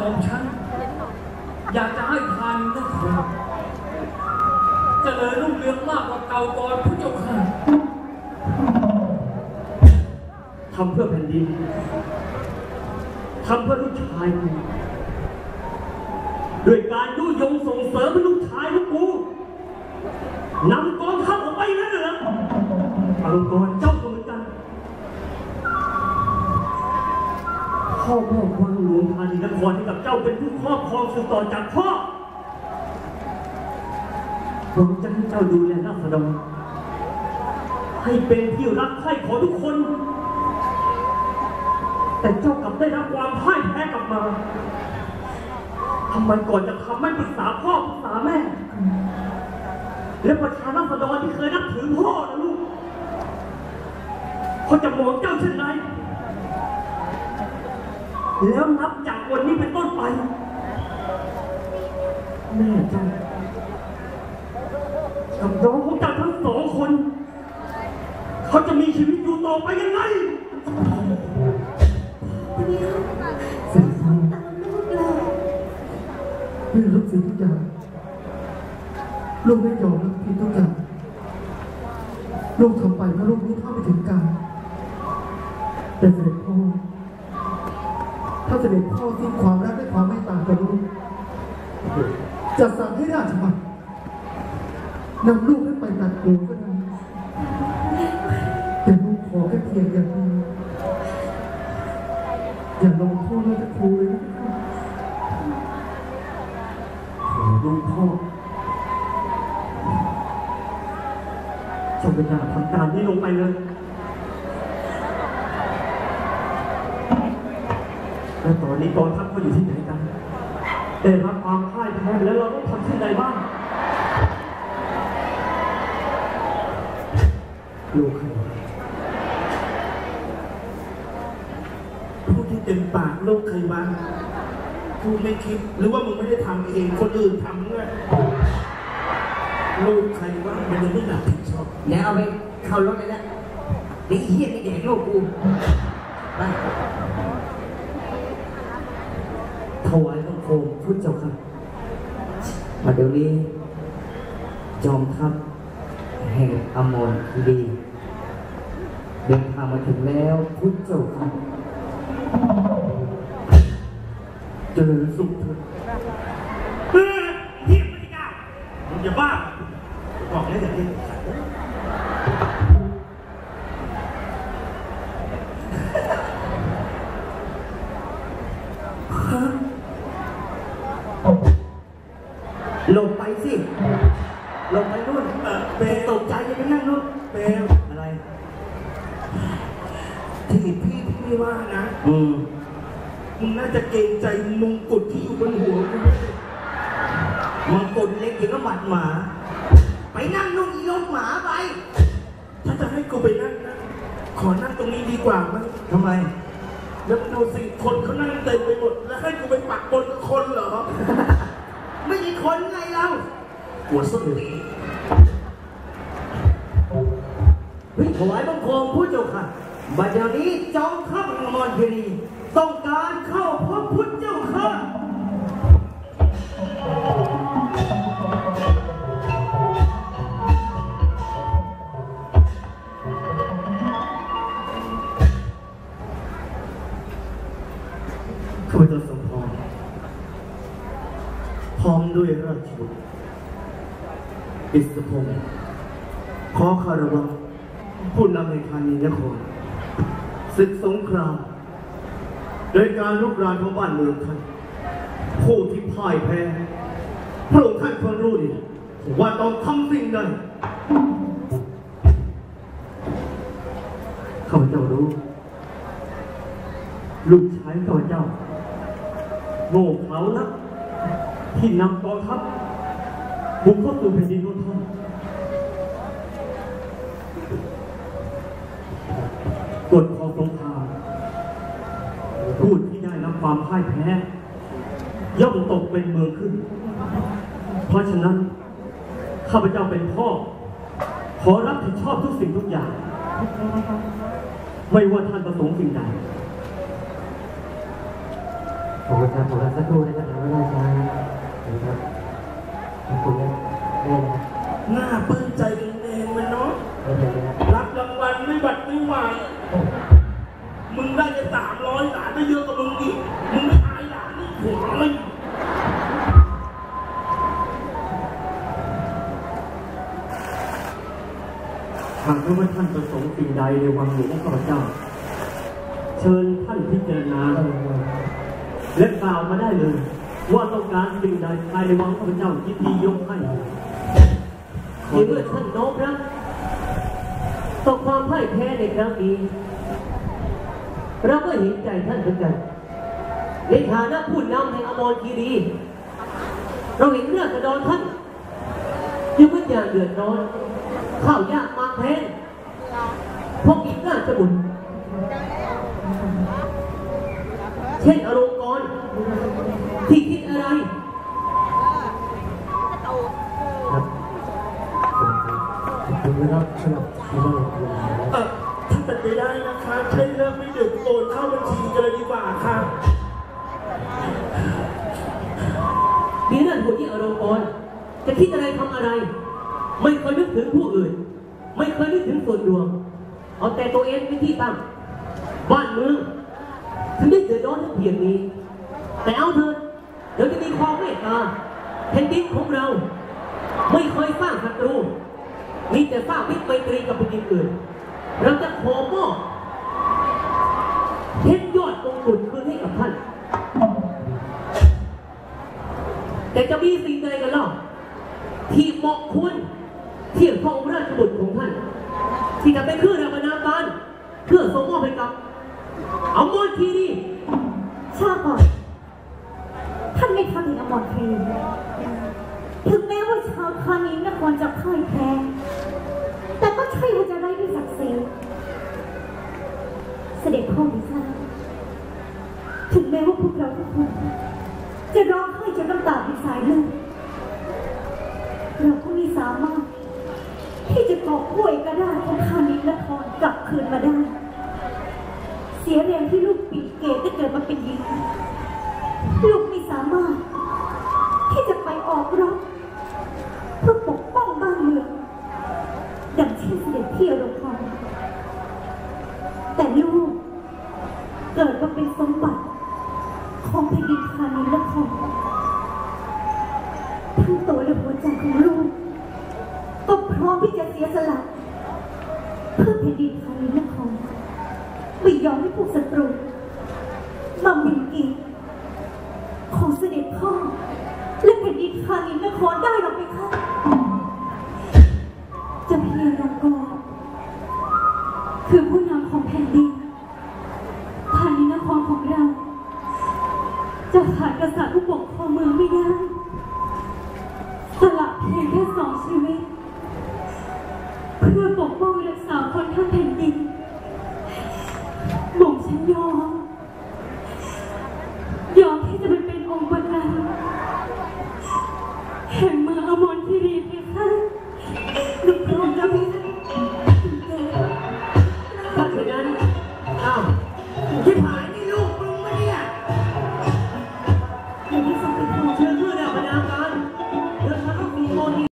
หม่อมฉัน อยากจะให้ทานนครเจริญรุ่งเรืองมากกว่าเก่าก่อนพระเจ้าค่ะทำเพื่อแผ่นดินทำเพื่อลูกชายกูด้วยการยุยงส่งเสริมให้ลูกชายลูกกูนำกองทัพออกไปนั่นเหรออารมณ์กรเจ้าก็เหมือนกันพ่อมอบวังหลว งธานีนครให้กับเจ้าเป็นผู้ครอบครองสืบต่อจากพ่อผมจะให้เจ้าดูแลราษฎรให้เป็นที่รักใคร่ของทุกคน แต่เจ้ากลับได้รับความพ่ายแพ้กลับมาทำไมก่อนจะทำไม่ปรึกษาพ่อปรึกษาแม่ และประชาราษฎรที่เคยนับถือพ่อนะลูกเขาจะมองเจ้าเช่นไร แล้วนับจากวันนี้เป็นต้นไปแม่เจ้ากับน้องของเจ้าทั้งสองคน เขาจะมีชีวิตอยู่ต่อไปยังไงเสียใจไม่รู้สิ่งทุกอย่างลูกได้ยอมรับผิดทุกอย่างลูกทำไปเพราะลูกรู้เท่าไม่ถึงการ แต่เสด็จพ่อ ถ้า เสด็จพ่อสิ้นความรักและความไม่ต่างกับลูกจะสั่งให้ราชบัณฑิตนำลูกให้ไปตัดหัวก็ได้แต่ลูกขอแค่เพียงอย่างเดียวอย่าลงโทษเราจะครูเลยนะโอ้ลูกพ่อเจ้าไม่น่าทำการนี้ลงไปเลย แล้วตอนนี้กองทัพเขาอยู่ที่ไหนกันได้รับความพ่ายแพ้แล้วเราต้องทำเช่นไรบ้างลูกใครวะพูดที่เต็มปากโลกใครวะพูดไม่คิด หรือว่ามึงไม่ได้ทำเอง คนอื่นทำด้วยลูกใครวะมันยังไม่หนักผิดชอบแล้วเอาไปเข้ารถเลยนะไอ้เหี้ยนี่แดกโลกกูไป ถวายบังคมพุทธเจ้าค่ะมาเดี๋ยวนี้ จอมทัพแห่งอมรคีรีเดินทางมาถึงแล้วพุทธเจ้าค่ะเจริญสุขเถิดเฮ้ยเทียบไม่ได้มึงอย่าบ้าบอกแล้วอย่างนี้ ลงไปสิลงไปนู่นเออเบจะลตกใจจะไปนั่งนู่นเบลอะไร ที่พี่พี่ไม่ว่านะอืมมึงน่าจะเกรงใจมงกุฎที่อยู่บนหัวกูด้วยมังกรเล็กอย่างกับหมัดหมา ไปนั่งนู่นอีลงหมาไป ถ้าจะให้กูไปนั่งนะขอนั่งตรงนี้ดีกว่ามั้งทำไม แล้วดูสิคนเขานั่งเต็มไปหมด แล้วให้กูไปปักบนกับคนเหรอ ไม่ใช่คนไงเราหัวส้นตีเฮ้ยถวายบังคมพุทธเจ้าค่ะ บัดเดี๋ยวนี้จอมทัพแห่งอมรคีรีต้องการเข้าพบพุทธเจ้าค่ะ ด้วยราชบุตรอิสพงศ์ขอคารวะผู้นำในธานีนครศึกสงคราม โดยการลุกรานของบ้านเมืองท่านผู้ที่พ่ายแพ้ พระองค์ท่านควรรู้ดีว่าต้องทำสิ่งใดข้าพเจ้ารู้ ลูกชายข้าพเจ้าโง่เขลานัก ที่นำกองทัพบุกเข้าสู่แผ่นดินของท่านกฎของสงครามพูดที่ได้รับความพ่ายแพ้ ย่อมตกเป็นเมืองขึ้น เพราะฉะนั้น ข้าพเจ้าเป็นพ่อ ขอรับผิดชอบทุกสิ่งทุกอย่าง ไม่ว่าท่านประสงค์สิ่งใดขอบคุณครับผมรับสักครู่นะครับพระราชา นะครับขอบคุณนะได้นะหน้าปลื้มใจแดงๆเลยเนาะได้เลยนะรับรางวัลไม่บัดไม่ไหวมึงได้จะสามร้อยหลานได้เยอะกว่ามึงอีก มึงไม่อายหลานนี่หัวเลยหากว่าท่านประสงค์สิ่งใดในวังหลวงของข้าพเจ้า เชิญท่านพิจารณาและกล่าวมาได้เลย ว่าต้องการสิ่งใดภายในวังข้าพเจ้ายินดียกให้ในเมื่อท่านน้องรับต่อความพ่ายแพ้ในครั้งนี้เราก็เห็นใจท่านเหมือนกัน ในฐานะผู้นำแห่งอมรคีรี เราเห็นเรื่องกระดอนท่านยังไม่อย่างเดือดร้อนข้าวยากมาแพงพวกอีกน่าจะบุญเช่นอารมณ์ นะครับสำหรับที่รับเออถ้าเป็นไปได้นะคะใช้เลิกไม่ดึกโอนเข้าบัญชีกันเลยดีกว่าค่ะ มีเรื่องหัวที่อารมณ์อ่อนจะคิดอะไรทำอะไร ไม่เคยนึกถึงผู้อื่น ไม่เคยนึกถึงส่วนรวม เอาแต่ตัวเองเป็นที่ตั้ง บ้านเมืองถึงได้เดือดร้อนเพียงนี้ แต่เอาเถิดเดี๋ยวจะมีความเมตตาแผ่นดินของเรา ไม่เคยสร้างศัตรู มีแต่สร้างมิตรไมตรีกับแผ่นดินอื่น เราจะขอมอบเพชรยอดมงกุฎคืนให้กับท่าน แต่จะมีสิ่งใดกันเล่าที่เหมาะควรเทียบพระองค์ราชบุตรของท่าน ที่จะเป็นเครื่องรางบรรณาการเพื่อส่งมอบให้กับเอามอนคีรีชาก่อน ท่านไม่ทำถึงอมรเทนถึงแม้ว่าชาวคานินนครจะพ่ายแพ้ แต่ก็ใช่ว่าจะไร้ด้วยศักดิ์ศรีเสด็จพ่อดิฉันถึงแม้ว่าพวกเราทุกคนจะร้องไห้จนน้ำตาเป็นสายเลือดเราก็ไมีสามารถ ที่จะกอบกู้เอกราชของคานินนครกลับคืนมาได้ เสียแรงที่ลูกปีเกตได้เกิดมาเป็นหญิงลูกไม่สามารถ ที่จะไปออกรบเพื่อปกป้องบ้านเมือง ดังเช่นเสด็จพี่อรพรแต่ลูก เกิดมาเป็นสมบัติของแผ่นดินคานินนครทั้งตัวและหัวใจของลูกก็พร้อมที่จะเสียสละเพื่อแผ่นดินคานินนครไม่ยอมให้พวกศัตรูมาหมิ่นกียรติของเสด็จพ่อและแผ่นดินคานินนครได้หรอกไหมคะ ชีวิต เพื่อปกป้องรักษาคนทั้งแผ่นดินหม่อมฉันยอม ยอมที่จะไปเป็นองค์ประธานแห่งเมืองอมรคีรีเพีย